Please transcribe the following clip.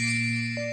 Música